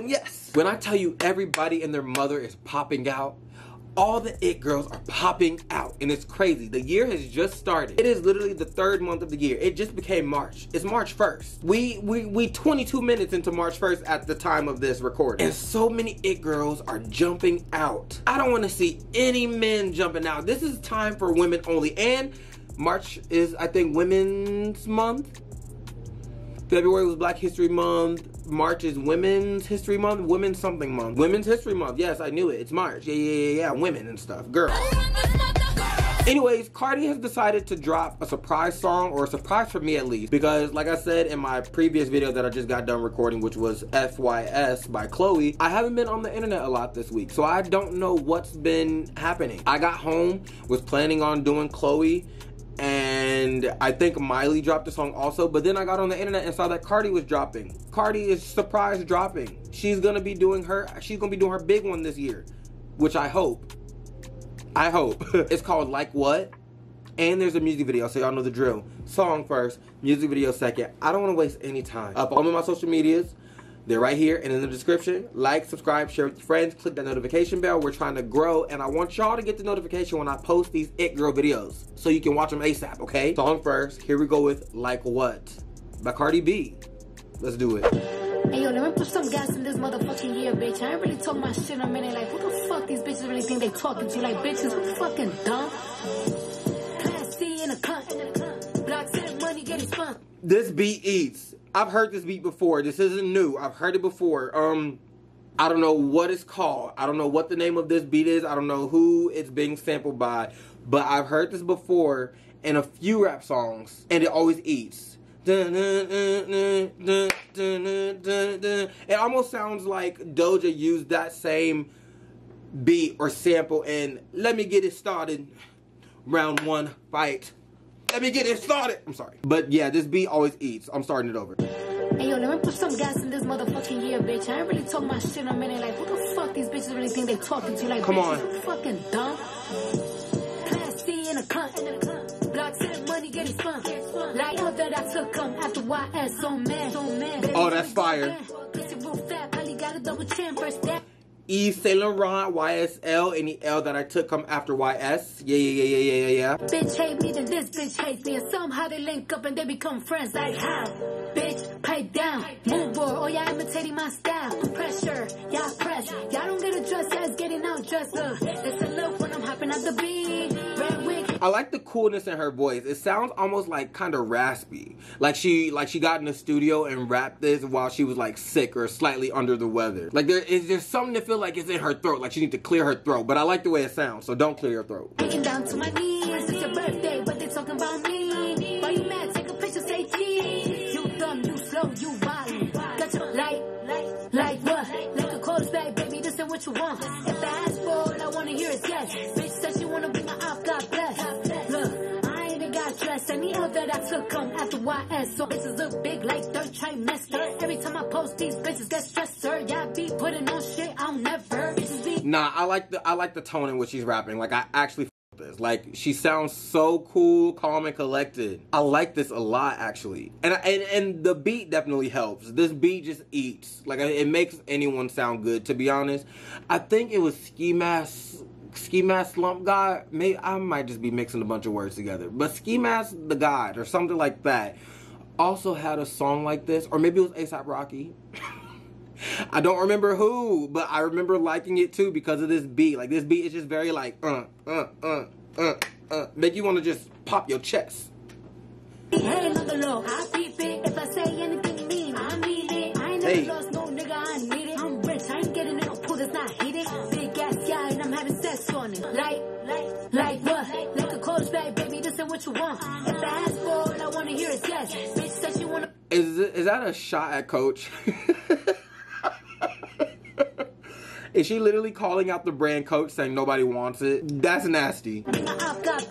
yes. When I tell you everybody and their mother is popping out, all the it girls are popping out. And it's crazy. The year has just started. It is literally the third month of the year. It just became march. It's march 1st we we we 22 minutes into march 1st at the time of this recording. And so many it girls are jumping out. I don't want to see any men jumping out. This is time for women only. And march is i think women's month. February was Black History Month. March is Women's History Month. Women's something month. Women's History Month. Yes, I knew it. It's March. Yeah, yeah, yeah, yeah. Women and stuff. Girls. Anyways, Cardi has decided to drop a surprise song, or a surprise for me at least, because like I said in my previous video that I just got done recording, which was FYS by Chloe, I haven't been on the internet a lot this week, so I don't know what's been happening. I got home, was planning on doing Chloe, and I think Miley dropped a song also. But then I got on the internet and saw that Cardi was dropping. Cardi is surprise dropping. She's gonna be doing her. She's gonna be doing her big one this year, which I hope. I hope it's called like what. And there's a music video, so y'all know the drill. Song first, music video second. I don't want to waste any time. Up on my social medias. They're right here and in the description. Like, subscribe, share with your friends, click that notification bell. We're trying to grow, and I want y'all to get the notification when I post these It Girl videos so you can watch them ASAP, okay? Song first, here we go with Like What by Cardi B. Let's do it. Hey yo, let me put some gas in this motherfucking year, bitch. I ain't really talk my shit in a minute. Like, who the fuck these bitches really think they talking to? Like, bitches, who fucking dumb? Class C in a cunt. Block said money getting spun. This beat eats. I've heard this beat before. This isn't new. I've heard it before. Um, I don't know what it's called. I don't know what the name of this beat is. I don't know who it's being sampled by. But I've heard this before in a few rap songs, and it always eats. It almost sounds like Doja used that same beat or sample in Let Me Get It Started, round one fight. Let me get it started. I'm sorry. But yeah, this beat always eats. I'm starting it over. Hey yo, let me put some gas in this motherfucking year, bitch. I ain't really talk my shit in a minute. Like, who the fuck these bitches really think they talking to? Like, Come bitches, on. fucking dumb? Class C in a cunt. Block said money getting spun. Like, all that I took come after YS. So mad, so mad. Oh, that's fire. Pussy real fat, probably got a double chin first that. E Saint Laurent YSL. Any L that I took come after YS. Yeah, yeah, yeah, yeah, yeah, yeah, yeah. Bitch hate me, then this bitch hates me. And somehow they link up and they become friends. Like how? Bitch, pipe down. Move board, oh y'all imitating my style. Pressure, y'all press. Y'all don't get a dress, y'all's getting out dressed. Look, it's a look when I'm hopping out the beat. I like the coolness in her voice. It sounds almost like kind of raspy. Like she like she got in the studio and rapped this while she was like sick or slightly under the weather. Like there is there's something to feel like it's in her throat. Like she needs to clear her throat. But I like the way it sounds, so don't clear your throat. Want. If I ask for all I wanna hear is yes. Bitch said she wanna be my op, God bless. Look, I ain't even got dressed. Any L that I took come after YS. So bitches look big like third trimester. Every time I post these bitches get stressed, sir. Y'all be putting on shit I'll never. Nah, I like the I like the tone in which she's rapping. Like I actually this. Like she sounds so cool, calm, and collected. I like this a lot actually, and and and the beat definitely helps. This beat just eats. Like it makes anyone sound good. To be honest, I think it was Ski Mask. Ski Mask Slump God, maybe I might just be mixing a bunch of words together. But Ski Mask the God or something like that also had a song like this, or maybe it was ASAP Rocky. I don't remember who, but I remember liking it too because of this beat. Like this beat is just very like uh uh uh uh uh make you want to just pop your chest. Hey, on the. I peep it. If I say anything mean, I mean it. I ain't never Hey. lost no nigga, I need it. I'm rich, I ain't getting in pool that's not heated. Big ass guy, and I'm having sex on it. Like, like, like what? Like a coach bag, baby, this ain't what you want. If I ask for all I wanna hear is yes. Bitch said she wanna. Is it- is that a shot at Coach? Is she literally calling out the brand Coach saying nobody wants it? That's nasty. be My op, God.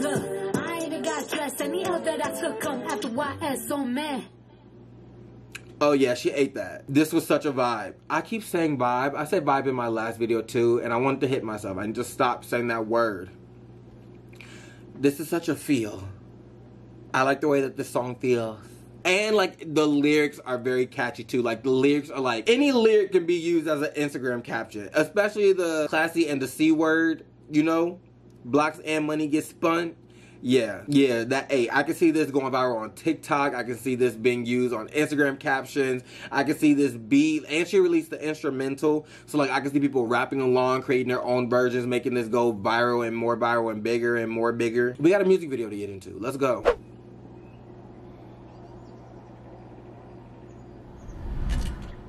Look, I even got dressed. Any L that I took come after YS, so man. Oh yeah, she ate that. This was such a vibe. I keep saying vibe. I said vibe in my last video too, and I wanted to hit myself. I to stop saying that word. This is such a feel. I like the way that this song feels. And like the lyrics are very catchy too. Like the lyrics are like any lyric can be used as an Instagram caption, especially the classy and the C word, you know? Blocks and money get spun. Yeah, yeah, that hey, I can see this going viral on TikTok. I can see this being used on Instagram captions. I can see this beat, and she released the instrumental, so like I can see people rapping along, creating their own versions, making this go viral and more viral and bigger and more bigger. We got a music video to get into. Let's go.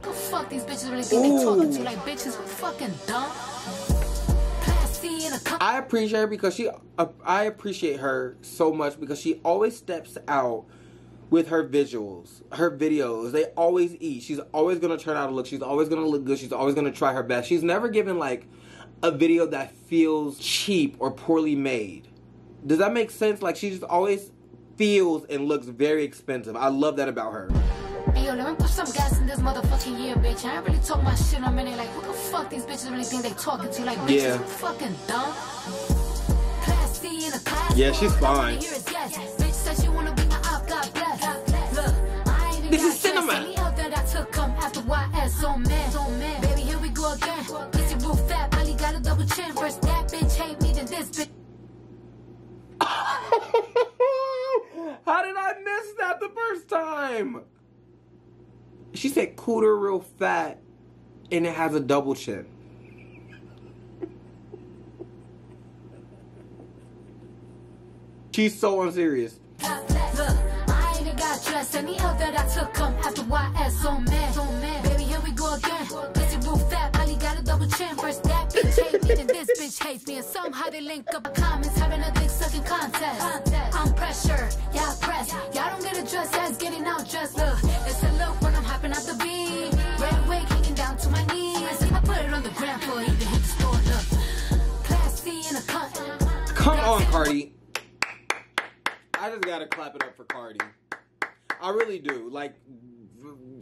Who fuck these bitches really think they talking to like bitches? Fucking dumb? Classy in a cup. I appreciate her because she. Uh, I appreciate her so much because she always steps out with her visuals, her videos. They always eat. She's always gonna turn out a look. She's always gonna look good. She's always gonna try her best. She's never given like a video that feels cheap or poorly made. Does that make sense? Like she just always feels and looks very expensive. I love that about her. Hey, yo, let me put some gas in this motherfucking year, bitch. I ain't really talk my shit a minute. Like, who the fuck these bitches really think they talking to? Like, bitches, Yeah. fucking dumb? Classy in a class. Yeah, she's All I wanna fine. hear is yes. Bitch said she wanna be my op, God bless. Look, I ain't even This is cinema. dressed. Any out that I took come after YS, so man. So man. Baby, here we go again. Pussy roof fat, Molly got a double chin. First that bitch hate me, then this bitch. How did I miss that the first time? She said cooter real fat and it has a double chin. She's so unserious. This bitch hates me. And somehow they link up comments, having a dick sucking contest. I'm pressure, y'all press. Y'all don't get a dress, ass getting out dressed. Look, it's a look Cardi. I just gotta clap it up for Cardi. I really do. Like,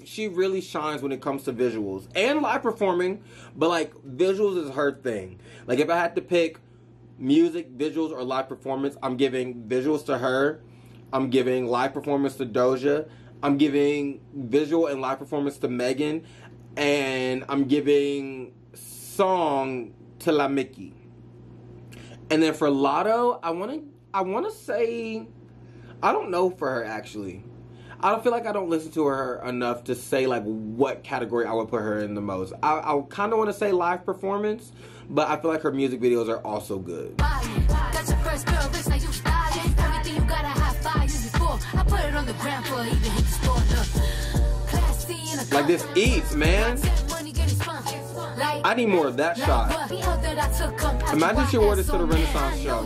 she really shines when it comes to visuals and live performing, but like, visuals is her thing. Like, if I had to pick music, visuals, or live performance, I'm giving visuals to her. I'm giving live performance to Doja. I'm giving visual and live performance to Megan. And I'm giving song to La Mickey. And then for Latto, I want to I want to say I don't know for her actually. I don't feel like I don't listen to her enough to say like what category I would put her in the most. I, I kind of want to say live performance, but I feel like her music videos are also good. body. Got your first girl, bitch, now you styling. Everything you got a high five years before. I put it on the ground for even hit the store. Look, classy in a Like this eats, man. I need more of that shot. Imagine she wore this to the Renaissance show.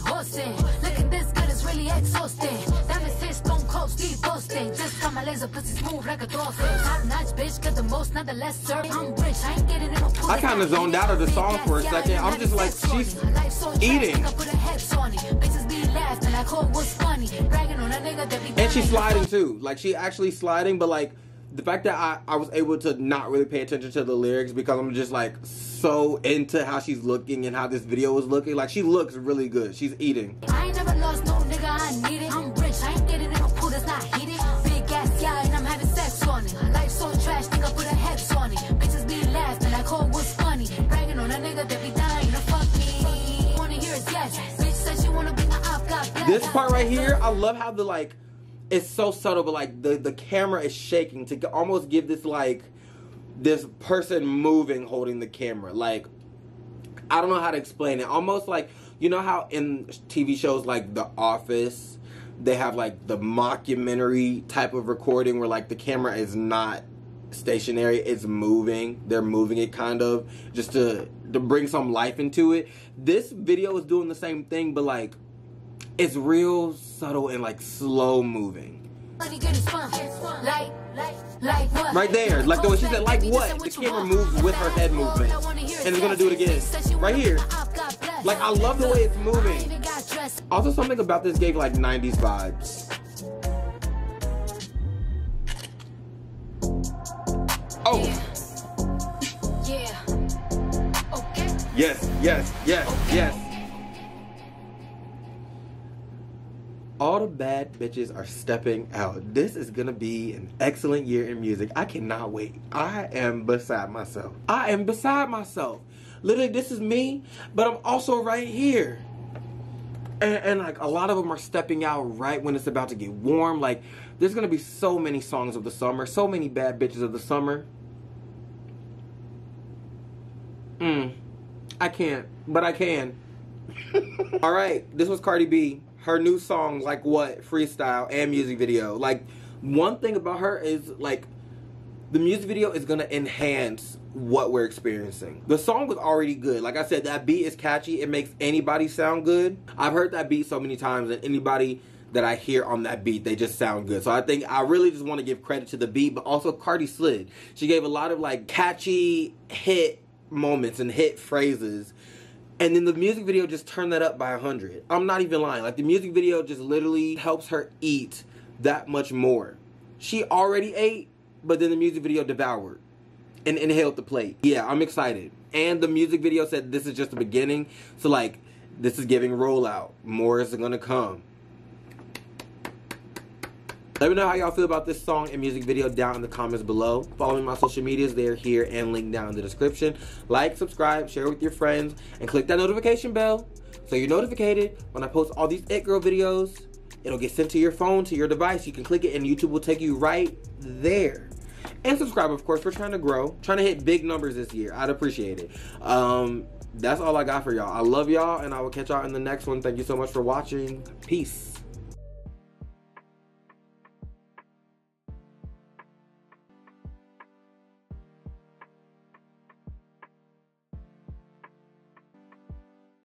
horsing. Looking this is really exhausting. Cold, Steve. Just smooth like a. Top bitch, the most, not the sir. I'm rich, I ain't getting no. I kinda zoned out of the song for a second. I'm just like, she's eating. And she's sliding too. Like she actually sliding, but like the fact that I, I was able to not really pay attention to the lyrics because I'm just like so into how she's looking and how this video was looking. Like she looks really good. She's eating. I ain't never lost no nigga, I need it. I'm rich, I ain't getting in no pool that's not heated. Big ass yeah, and I'm having sex on it. Life so trash, think I put a hex on it. Bitches be laughing like, oh, what's funny? Bragging on a nigga that be dying to fuck me. Wanna hear is yes. Bitch said she wanna be my op, bless. This part right here, I love how the like it's so subtle, but like the the camera is shaking to almost give this like this person moving holding the camera. Like I don't know how to explain it. Almost like you know how in TV shows like The Office, they have like the mockumentary type of recording where like the camera is not stationary, it's moving. They're moving it kind of just to to bring some life into it. This video is doing the same thing, but like it's real subtle and like slow moving. Right there, like the way she said, like what? The camera moves with her head movement. And it's gonna do it again. Right here. Like I love the way it's moving. Also, something about this gave like 90s vibes. Oh, Yeah. Okay. yes, yes, yes, yes. All the bad bitches are stepping out. This is gonna be an excellent year in music. I cannot wait. I am beside myself. I am beside myself. Literally, this is me, but I'm also right here. And, and like a lot of them are stepping out right when it's about to get warm. Like, there's gonna be so many songs of the summer, so many bad bitches of the summer. Mm, I can't, but I can. All right, this was Cardi B her new song, like what, freestyle and music video. Like, one thing about her is like the music video is gonna enhance what we're experiencing. The song was already good. Like I said, that beat is catchy. It makes anybody sound good. I've heard that beat so many times, and anybody that I hear on that beat, they just sound good. So I think I really just want to give credit to the beat, but also Cardi slid. She gave a lot of like catchy hit moments and hit phrases and then the music video just turned that up by a hundred. I'm not even lying. Like the music video just literally helps her eat that much more. She already ate, but then the music video devoured and inhaled the plate. Yeah, I'm excited. And the music video said this is just the beginning. So like this is giving rollout. More is gonna come. Let me know how y'all feel about this song and music video down in the comments below. Follow me on my social medias. They're here and linked down in the description. Like, subscribe, share with your friends, and click that notification bell so you're notified when I post all these It Girl videos. It'll get sent to your phone, to your device. You can click it and YouTube will take you right there. And subscribe, of course. We're trying to grow, trying to hit big numbers this year. I'd appreciate it. Um, that's all I got for y'all. I love y'all, and I will catch y'all in the next one. Thank you so much for watching. Peace.